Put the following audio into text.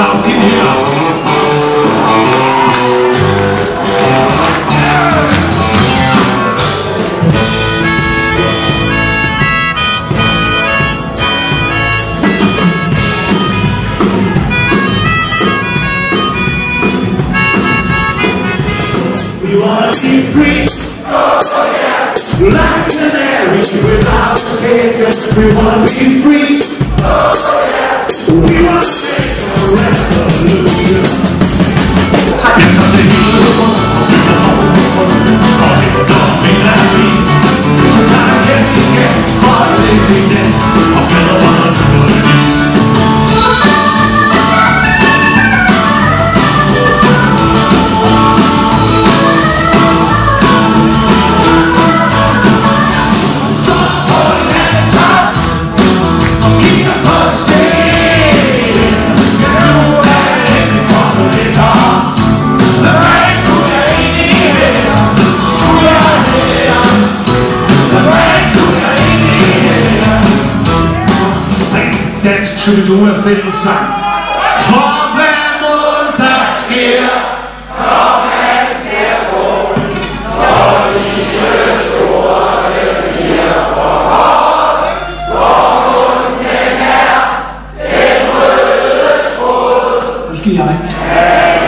We wanna be free. Oh, yeah. Like without. We wanna be free. Oh, yeah. We wanna revolution. dansk troubadour er fælles sang. For hvad må der sker? For hvad sker på, når lige sorte bliver for hårdt? Hvor munden er den røde tråd? Nu skal jeg.